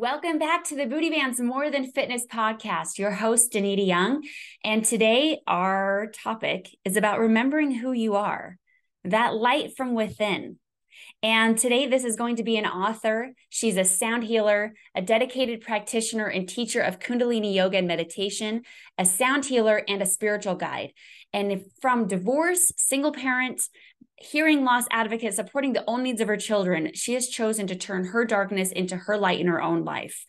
Welcome back to the Booty Band's More Than Fitness podcast. Your host, Danita Young. And today, our topic is about remembering who you are, that light from within. And today, this is going to be an author. She's a sound healer, a dedicated practitioner and teacher of Kundalini yoga and meditation, a sound healer, and a spiritual guide. And from divorce, single parent, hearing loss advocate supporting the own needs of her children, she has chosen to turn her darkness into her light in her own life.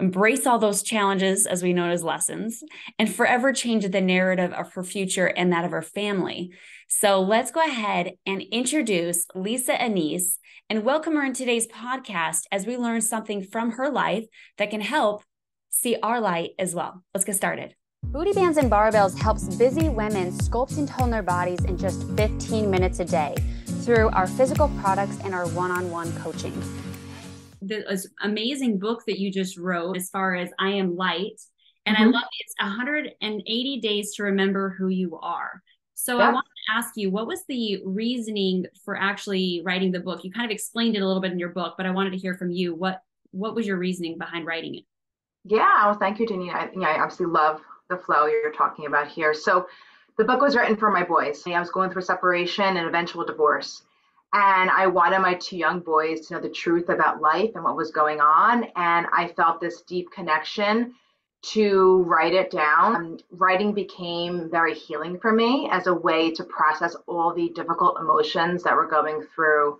Embrace all those challenges, as we know as lessons, and forever change the narrative of her future and that of her family. So let's go ahead and introduce Lisa Annese and welcome her in today's podcast as we learn something from her life that can help see our light as well. Let's get started. Booty Bands and Barbells helps busy women sculpt and tone their bodies in just 15 minutes a day through our physical products and our one on one coaching. The amazing book that you just wrote, as far as I Am Light, and mm-hmm. I love it. It's 180 days to remember who you are. So yeah. I want to ask you, what was the reasoning for actually writing the book? You kind of explained it a little bit in your book, but I wanted to hear from you. What what was your reasoning behind writing it? Yeah, well, thank you, Denise. I, yeah, I absolutely love the flow you're talking about here. So the book was written for my boys. I was going through separation and eventual divorce. And I wanted my two young boys to know the truth about life and what was going on. And I felt this deep connection to write it down. Um, writing became very healing for me as a way to process all the difficult emotions that were going through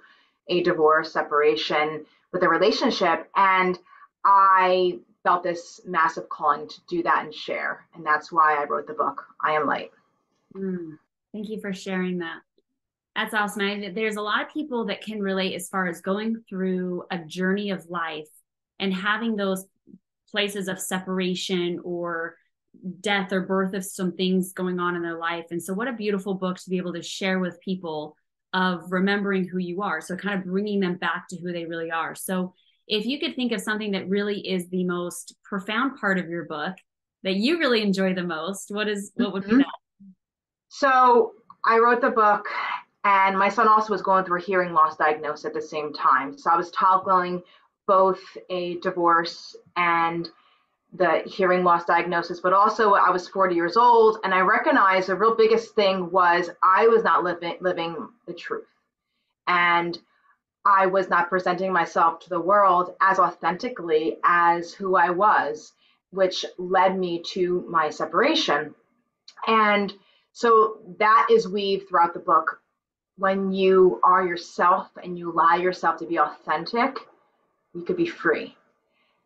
a divorce, separation with a relationship. And I felt this massive calling to do that and share. And that's why I wrote the book, I Am Light. Mm, thank you for sharing that. That's awesome. I, there's a lot of people that can relate as far as going through a journey of life and having those places of separation or death or birth of some things going on in their life. And so, what a beautiful book to be able to share with people of remembering who you are. So, kind of bringing them back to who they really are. So, if you could think of something that really is the most profound part of your book that you really enjoy the most, what is what would mm-hmm. be that? So I wrote the book and my son also was going through a hearing loss diagnosis at the same time. So I was toggling both a divorce and the hearing loss diagnosis, but also I was 40 years old and I recognized the real biggest thing was I was not living living the truth. And I was not presenting myself to the world as authentically as who I was, which led me to my separation. And so that is weaved throughout the book. When you are yourself and you allow yourself to be authentic, you could be free.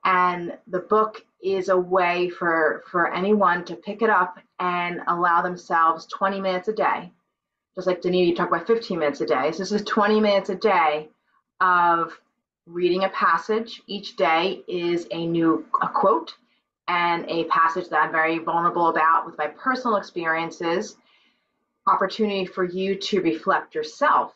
And the book is a way for, for anyone to pick it up and allow themselves 20 minutes a day. Just like Danita, you talk about 15 minutes a day. So this is 20 minutes a day of reading a passage. Each day is a new a quote and a passage that I'm very vulnerable about with my personal experiences. Opportunity for you to reflect yourself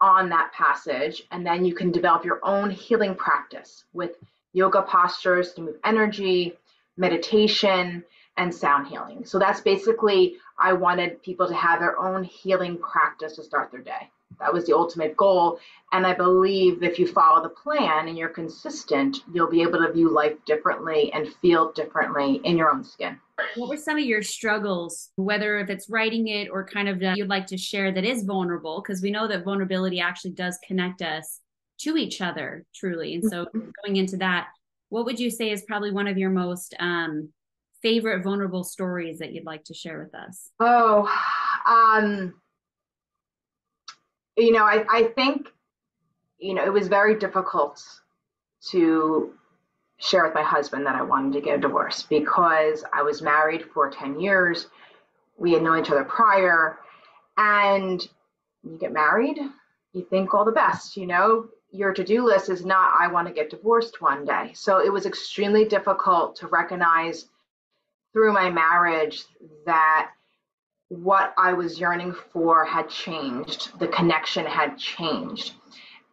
on that passage, and then you can develop your own healing practice with yoga postures to move energy, meditation, and sound healing. So that's basically, I wanted people to have their own healing practice to start their day. That was the ultimate goal. And I believe if you follow the plan and you're consistent, you'll be able to view life differently and feel differently in your own skin. What were some of your struggles, whether if it's writing it or kind of uh, you'd like to share that is vulnerable? Because we know that vulnerability actually does connect us to each other truly. And so mm-hmm. going into that, what would you say is probably one of your most um, favorite vulnerable stories that you'd like to share with us? Oh, um, you know, I, I think, you know, it was very difficult to share with my husband that I wanted to get a divorce because I was married for 10 years. We had known each other prior. And you get married, you think all the best, you know, your to do list is not, I want to get divorced one day. So it was extremely difficult to recognize through my marriage that what I was yearning for had changed, the connection had changed.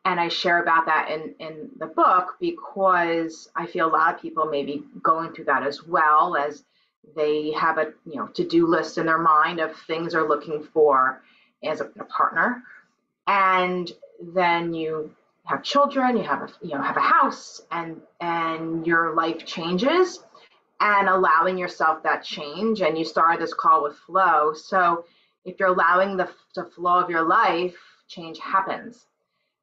And I share about that in, in the book because I feel a lot of people may be going through that as well as they have a you know to-do list in their mind of things they're looking for as a, a partner. And then you have children, you have a you know have a house, and and your life changes, and allowing yourself that change. And you started this call with flow. So if you're allowing the, the flow of your life, change happens.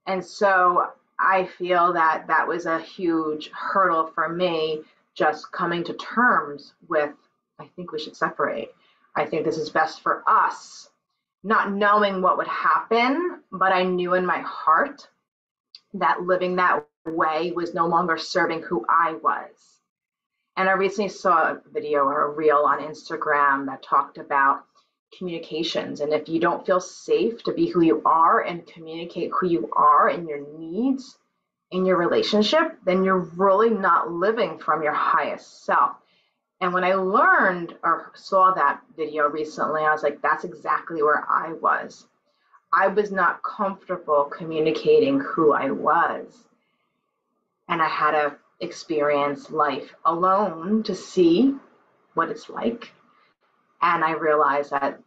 And so I feel that that was a huge hurdle for me, just coming to terms with I think we should separate. I think this is best for us. Not knowing what would happen, but I knew in my heart that living that way was no longer serving who I was. And I recently saw a video or a reel on Instagram that talked about communications. And if you don't feel safe to be who you are and communicate who you are and your needs in your relationship, then you're really not living from your highest self. And when I learned or saw that video recently, I was like, that's exactly where I was. I was not comfortable communicating who I was. And I had to experience life alone to see what it's like. And I realize that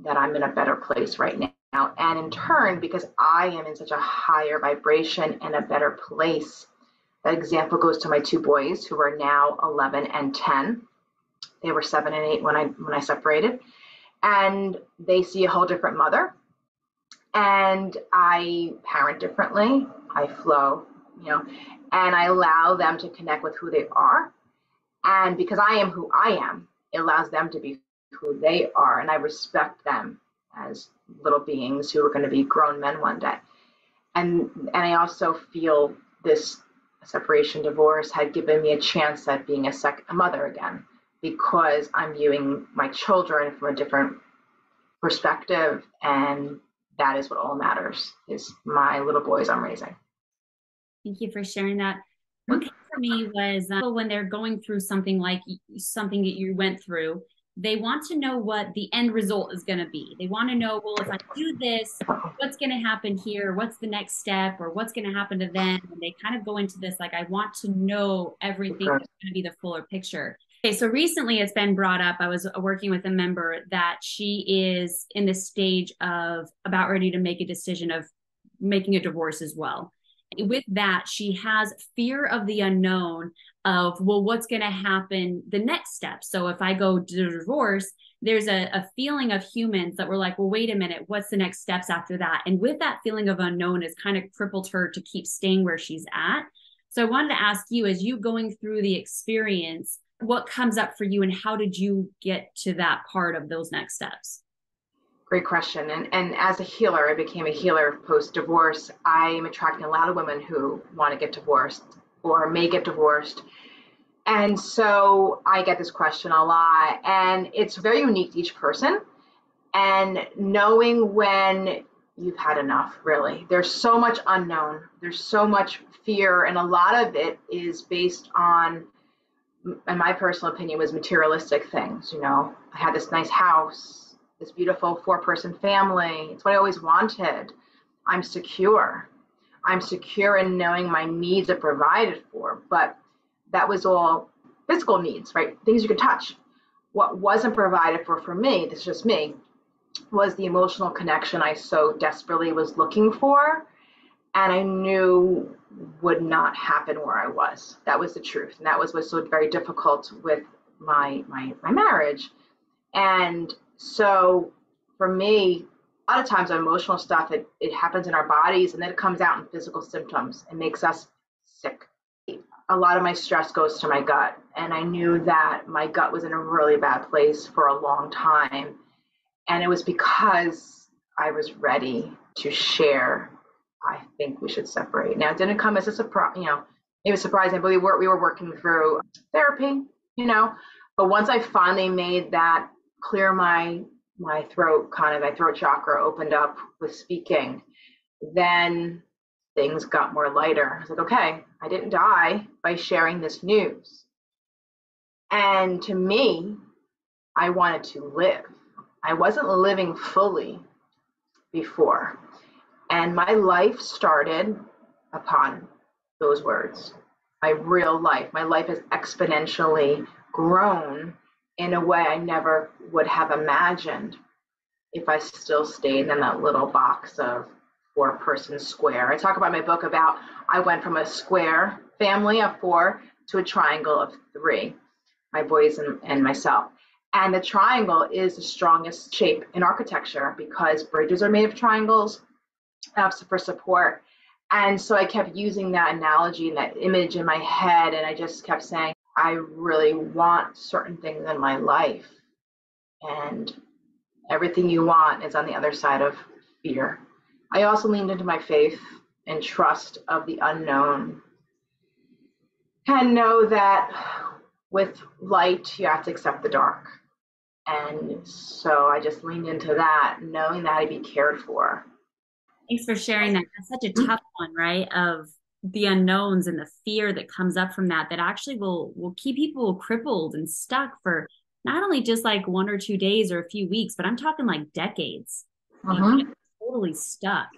that I'm in a better place right now. And in turn, because I am in such a higher vibration and a better place, that example goes to my two boys who are now 11 and 10. They were seven and eight when I when I separated, and they see a whole different mother and I parent differently. I flow, you know, and I allow them to connect with who they are. And because I am who I am, it allows them to be who they are. And I respect them as little beings who are going to be grown men one day. And and I also feel this separation divorce had given me a chance at being a second a mother again because I'm viewing my children from a different perspective and that is what all matters is my little boys I'm raising. Thank you for sharing that. What came for me was uh, when they're going through something like something that you went through, they want to know what the end result is going to be. They want to know, well, if I do this, what's going to happen here? What's the next step? Or what's going to happen to them? And they kind of go into this like, I want to know everything okay. that's going to be the fuller picture. Okay, so recently it's been brought up. I was working with a member that she is in the stage of about ready to make a decision of making a divorce as well. With that, she has fear of the unknown of, well, what's going to happen the next step. So if I go to divorce, there's a, a feeling of humans that were like, well, wait a minute, what's the next steps after that? And with that feeling of unknown has kind of crippled her to keep staying where she's at. So I wanted to ask you, as you going through the experience, what comes up for you and how did you get to that part of those next steps? Great question. And, and as a healer, I became a healer post divorce. I am attracting a lot of women who want to get divorced or may get divorced. And so I get this question a lot, and it's very unique to each person. And knowing when you've had enough, really. There's so much unknown, there's so much fear, and a lot of it is based on in my personal opinion, was materialistic things. You know, I had this nice house, this beautiful four person family. It's what I always wanted. I'm secure. I'm secure in knowing my needs are provided for, but that was all physical needs, right? Things you could touch. What wasn't provided for for me, this is just me, was the emotional connection I so desperately was looking for and I knew would not happen where I was. That was the truth, and that was what's so very difficult with my my my marriage. And so for me, a lot of times emotional stuff it, it happens in our bodies and then it comes out in physical symptoms and makes us sick. A lot of my stress goes to my gut, and I knew that my gut was in a really bad place for a long time. And it was because I was ready to share I think we should separate. Now, it didn't come as a surprise, you know, it was surprising, but we were, we were working through therapy, you know, but once I finally made that clear my, my throat, kind of my throat chakra opened up with speaking, then things got more lighter. I was like, okay, I didn't die by sharing this news. And to me, I wanted to live. I wasn't living fully before. And my life started upon those words. My real life. My life has exponentially grown in a way I never would have imagined if I still stayed in that little box of four person square. I talk about my book about I went from a square family of four to a triangle of three, my boys and, and myself. And the triangle is the strongest shape in architecture because bridges are made of triangles uh, for support. And so I kept using that analogy and that image in my head, and I just kept saying, I really want certain things in my life. And everything you want is on the other side of fear. I also leaned into my faith and trust of the unknown and know that with light, you have to accept the dark. And so I just leaned into that, knowing that I'd be cared for. Thanks for sharing that. That's such a tough one, right? Of the unknowns and the fear that comes up from that that actually will will keep people crippled and stuck for not only just like one or two days or a few weeks, but I'm talking like decades. Uh-huh. Totally stuck.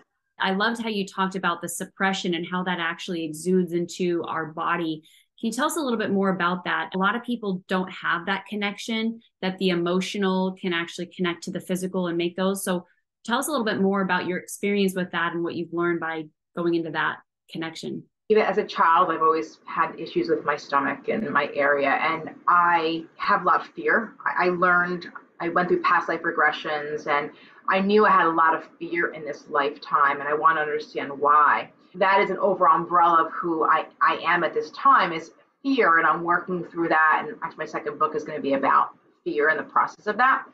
I loved how you talked about the suppression and how that actually exudes into our body. Can you tell us a little bit more about that? A lot of people don't have that connection that the emotional can actually connect to the physical and make those. So tell us a little bit more about your experience with that and what you've learned by going into that connection even as a child, I've always had issues with my stomach and my area, and I have a lot of fear. I, I learned, I went through past life regressions, and I knew I had a lot of fear in this lifetime, and I want to understand why. That is an overall umbrella of who I, I am at this time is fear, and I'm working through that. And actually, my second book is going to be about fear and the process of that.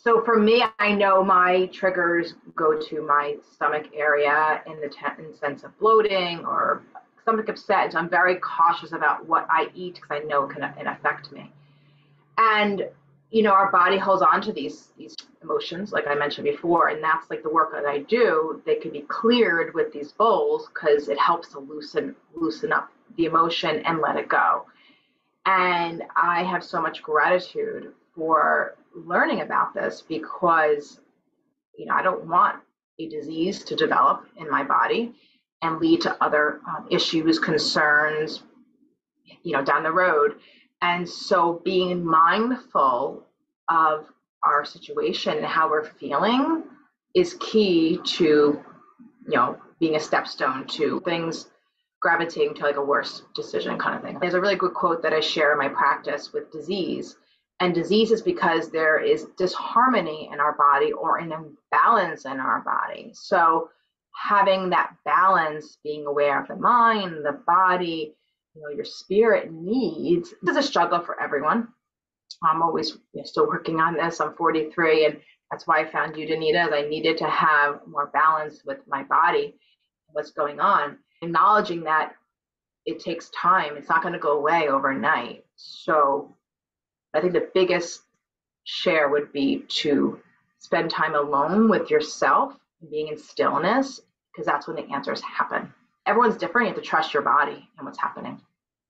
So for me, I know my triggers go to my stomach area in the, te- in the sense of bloating or stomach upset. I'm very cautious about what I eat because I know it can, can affect me. And you know, our body holds on to these these emotions, like I mentioned before, and that's like the work that I do. They can be cleared with these bowls because it helps to loosen loosen up the emotion and let it go. And I have so much gratitude for learning about this because you know I don't want a disease to develop in my body and lead to other um, issues, concerns, you know, down the road. And so being mindful of our situation and how we're feeling is key to, you know, being a stepstone to things gravitating to like a worse decision kind of thing. There's a really good quote that I share in my practice with disease. And disease is because there is disharmony in our body or an imbalance in our body. So having that balance, being aware of the mind, the body, you know, your spirit needs. This is a struggle for everyone. I'm always you know, still working on this. I'm 43, and that's why I found you, Danita. I needed to have more balance with my body, what's going on. Acknowledging that it takes time. It's not going to go away overnight. So I think the biggest share would be to spend time alone with yourself, being in stillness, because that's when the answers happen. Everyone's different. You have to trust your body and what's happening.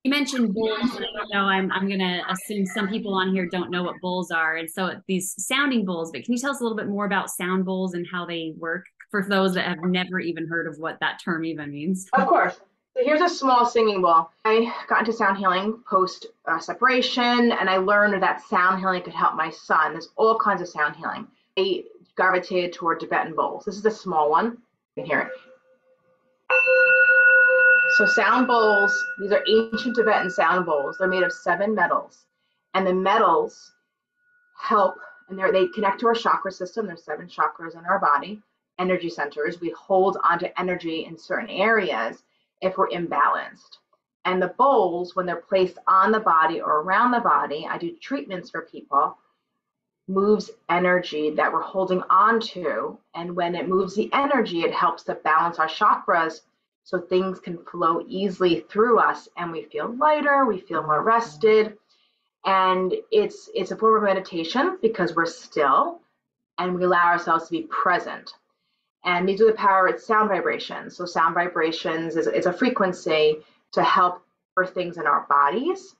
You mentioned bowls. I know I'm, I'm going to assume some people on here don't know what bowls are. And so these sounding bowls, but can you tell us a little bit more about sound bowls and how they work for those that have never even heard of what that term even means? Of course. So here's a small singing bowl. I got into sound healing post uh, separation, and I learned that sound healing could help my son. There's all kinds of sound healing. I gravitated toward Tibetan bowls. This is a small one. You can hear it. So sound bowls, these are ancient Tibetan sound bowls. They're made of seven metals. And the metals help, and they connect to our chakra system. There's seven chakras in our body, energy centers. We hold onto energy in certain areas if we're imbalanced. And the bowls, when they're placed on the body or around the body, I do treatments for people, moves energy that we're holding on to. And when it moves the energy, it helps to balance our chakras so things can flow easily through us and we feel lighter, we feel more rested. And it's it's a form of meditation because we're still and we allow ourselves to be present. And these are the power, it's sound vibrations. So sound vibrations is, is a frequency to help for things in our bodies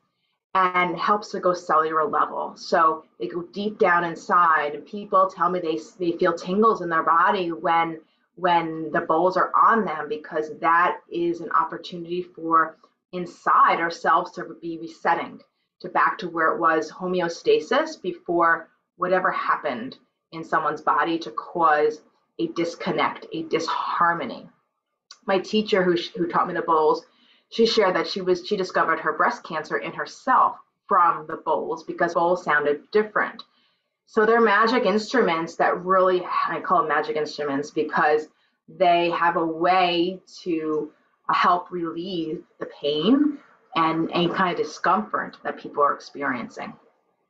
and helps to go cellular level. So they go deep down inside, and people tell me they they feel tingles in their body when when the bowls are on them because that is an opportunity for inside ourselves to be resetting to back to where it was homeostasis before whatever happened in someone's body to cause a disconnect, a disharmony. My teacher who, who taught me the bowls, she shared that she was she discovered her breast cancer in herself from the bowls because bowls sounded different. So they're magic instruments that really I call them magic instruments because they have a way to help relieve the pain and any kind of discomfort that people are experiencing.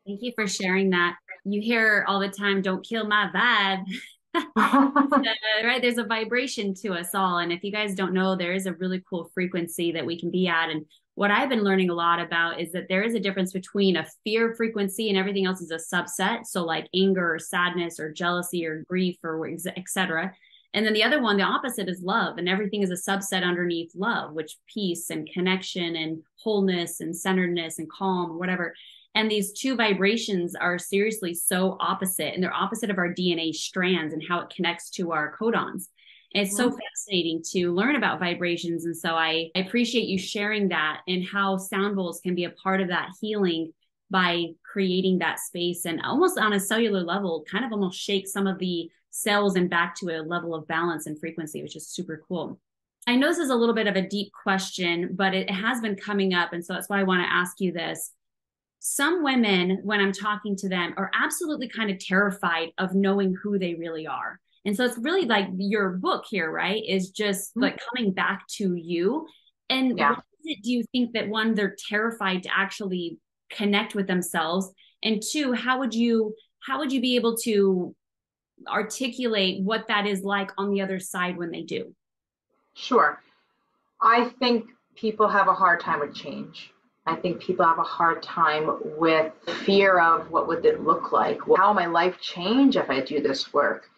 Thank you for sharing that. You hear all the time, don't kill my vibe. right there's a vibration to us all and if you guys don't know there is a really cool frequency that we can be at and what i've been learning a lot about is that there is a difference between a fear frequency and everything else is a subset so like anger or sadness or jealousy or grief or etc and then the other one the opposite is love and everything is a subset underneath love which peace and connection and wholeness and centeredness and calm whatever and these two vibrations are seriously so opposite, and they're opposite of our DNA strands and how it connects to our codons. And it's so fascinating to learn about vibrations. And so I, I appreciate you sharing that and how sound bowls can be a part of that healing by creating that space and almost on a cellular level, kind of almost shake some of the cells and back to a level of balance and frequency, which is super cool. I know this is a little bit of a deep question, but it has been coming up. And so that's why I want to ask you this some women, when I'm talking to them, are absolutely kind of terrified of knowing who they really are. And so it's really like your book here, right? Is just mm-hmm. like coming back to you. And yeah. it, do you think that one, they're terrified to actually connect with themselves? And two, how would you how would you be able to articulate what that is like on the other side when they do? Sure. I think people have a hard time with change. I think people have a hard time with fear of what would it look like? How will my life change if I do this work?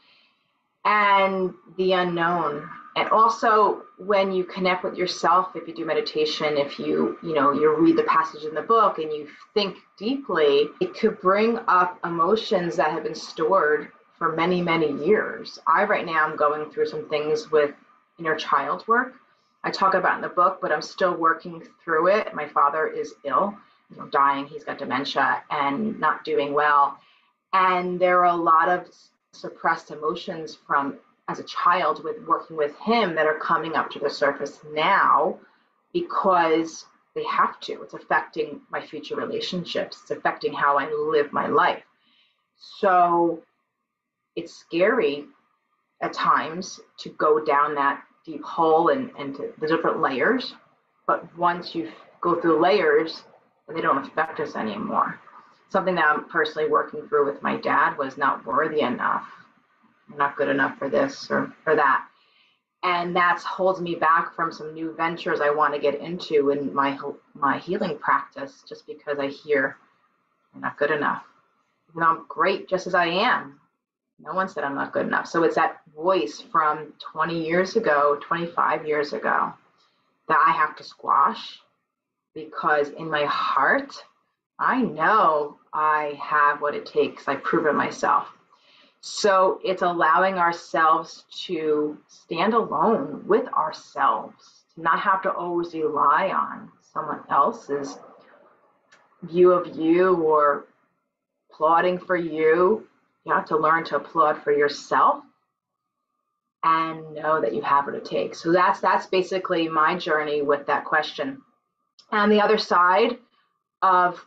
And the unknown. And also when you connect with yourself, if you do meditation, if you, you know, you read the passage in the book and you think deeply, it could bring up emotions that have been stored for many, many years. I right now am going through some things with inner child work I talk about in the book, but I'm still working through it. My father is ill, you know, dying. He's got dementia and not doing well. And there are a lot of suppressed emotions from as a child with working with him that are coming up to the surface now because they have to. It's affecting my future relationships. It's affecting how I live my life. So it's scary at times to go down that deep hole and, into the different layers. But once you go through layers, they don't affect us anymore. Something that I'm personally working through with my dad was not worthy enough. Not good enough for this or for that. And that holds me back from some new ventures I want to get into in my my healing practice just because I hear I'm not good enough. Though I'm great just as I am. No one said I'm not good enough. So it's that voice from 20 years ago, 25 years ago that I have to squash because in my heart, I know I have what it takes. I've proven myself. So it's allowing ourselves to stand alone with ourselves, to not have to always rely on someone else's view of you or applauding for you you have to learn to applaud for yourself and know that you have what it takes. So that's that's basically my journey with that question. And the other side of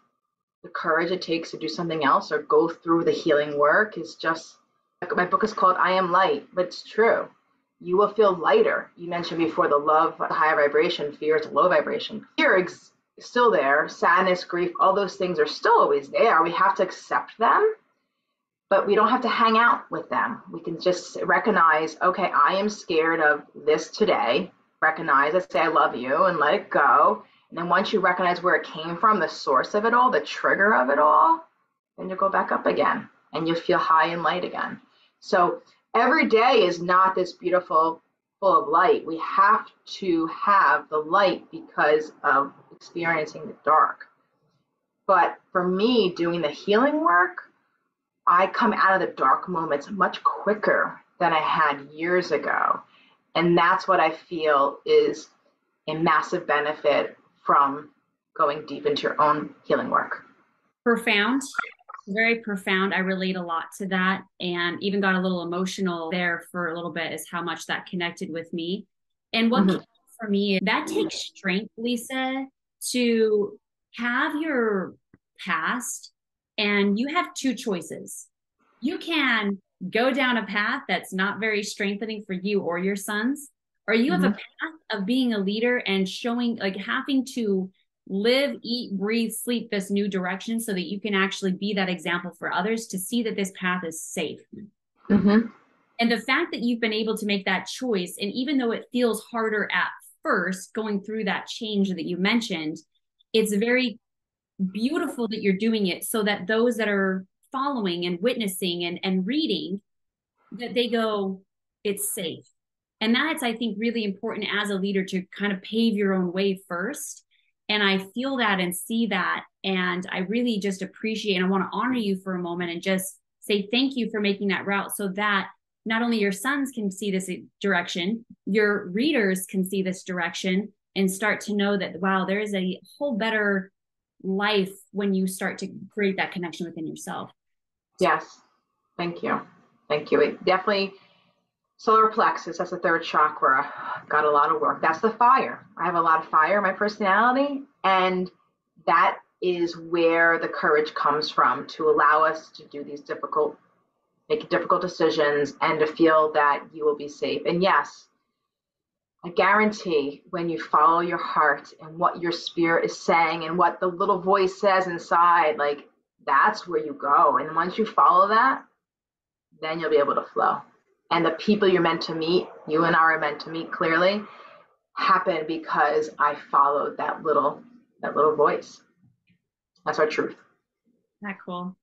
the courage it takes to do something else or go through the healing work is just my book is called I Am Light, but it's true. You will feel lighter. You mentioned before the love, the high vibration, fear is a low vibration. Fear is still there, sadness, grief, all those things are still always there. We have to accept them but we don't have to hang out with them. We can just recognize, okay, I am scared of this today. Recognize it, say I love you, and let it go. And then once you recognize where it came from, the source of it all, the trigger of it all, then you'll go back up again and you'll feel high and light again. So every day is not this beautiful, full of light. We have to have the light because of experiencing the dark. But for me, doing the healing work, I come out of the dark moments much quicker than I had years ago. And that's what I feel is a massive benefit from going deep into your own healing work. Profound. very profound. I relate a lot to that and even got a little emotional there for a little bit is how much that connected with me. And what mm-hmm. for me, that takes strength, Lisa, to have your past and you have two choices. You can go down a path that's not very strengthening for you or your sons, or you have mm-hmm. a path of being a leader and showing like having to live, eat, breathe, sleep this new direction so that you can actually be that example for others to see that this path is safe. Mm-hmm. And the fact that you've been able to make that choice, and even though it feels harder at first going through that change that you mentioned, it's very beautiful that you're doing it so that those that are following and witnessing and, and reading that they go it's safe. And that's i think really important as a leader to kind of pave your own way first. And i feel that and see that. And i really just appreciate and i want to honor you for a moment and just say thank you for making that route so that not only your sons can see this direction your readers can see this direction and start to know that wow there is a whole better life when you start to create that connection within yourself. Yes. Thank you. Thank you. It definitely solar plexus that's the third chakra. Got a lot of work. That's the fire. I have a lot of fire in my personality and that is where the courage comes from to allow us to do these difficult make difficult decisions and to feel that you will be safe. And yes I guarantee when you follow your heart and what your spirit is saying and what the little voice says inside, like that's where you go. And once you follow that, then you'll be able to flow. And the people you're meant to meet, you and I are meant to meet clearly, happen because I followed that little that little voice. That's our truth. That cool.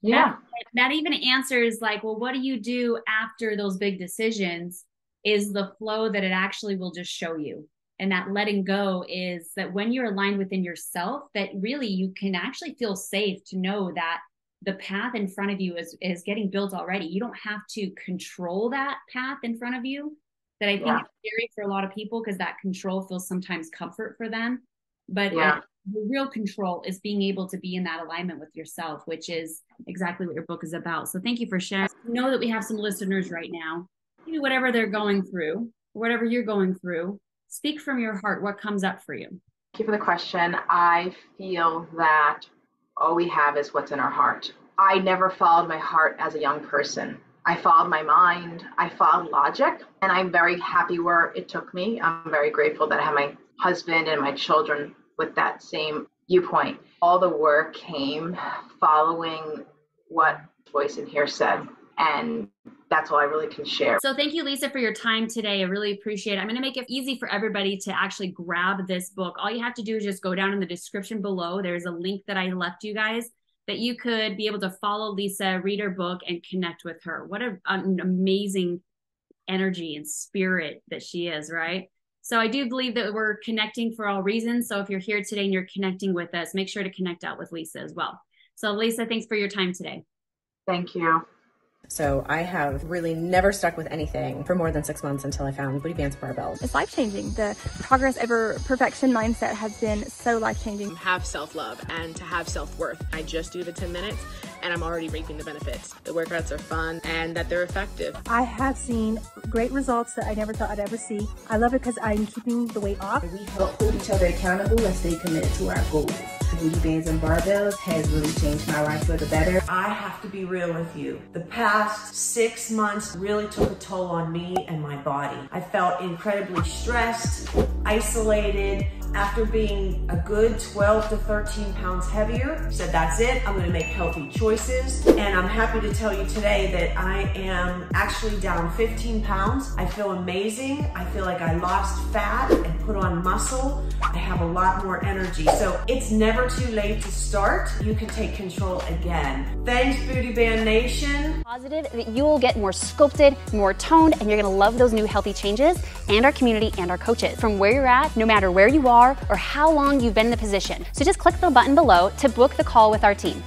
Yeah. That, that even answers like, well, what do you do after those big decisions? Is the flow that it actually will just show you. And that letting go is that when you're aligned within yourself that really you can actually feel safe to know that the path in front of you is is getting built already. You don't have to control that path in front of you. That i think yeah. is scary for a lot of people because that control feels sometimes comfort for them. But yeah. the real control is being able to be in that alignment with yourself which is exactly what your book is about. So thank you for sharing. Know that we have some listeners right now whatever they're going through, whatever you're going through, speak from your heart what comes up for you. Thank you for the question. I feel that all we have is what's in our heart. I never followed my heart as a young person. I followed my mind, I followed logic, and I'm very happy where it took me. I'm very grateful that I have my husband and my children with that same viewpoint. All the work came following what voice in here said. And that's all I really can share. So thank you, Lisa, for your time today. I really appreciate it. I'm going to make it easy for everybody to actually grab this book. All you have to do is just go down in the description below. There's a link that I left you guys that you could be able to follow Lisa, read her book, and connect with her. What a, an amazing energy and spirit that she is, right? So I do believe that we're connecting for all reasons. So if you're here today and you're connecting with us, make sure to connect out with Lisa as well. So Lisa, thanks for your time today. Thank you. So I have really never stuck with anything for more than six months until I found Booty Bands Barbells. It's life changing. The progress over perfection mindset has been so life changing. Have self love and to have self worth. I just do the 10 minutes and I'm already reaping the benefits. The workouts are fun and that they're effective. I have seen great results that I never thought I'd ever see. I love it because I'm keeping the weight off. We help hold each other accountable and stay committed to our goals. Booty Bands and Barbells has really changed my life for the better. I have to be real with you. The past six months really took a toll on me and my body. I felt incredibly stressed, isolated, after being a good 12 to 13 pounds heavier, said that's it, I'm gonna make healthy choices. And I'm happy to tell you today that I am actually down 15 pounds. I feel amazing. I feel like I lost fat and put on muscle. I have a lot more energy. So it's never too late to start. You can take control again. Thanks, Booty Band Nation. Positive that you will get more sculpted, more toned, and you're gonna love those new healthy changes and our community and our coaches. From where you're at, no matter where you are, or how long you've been in the position. So just click the button below to book the call with our team.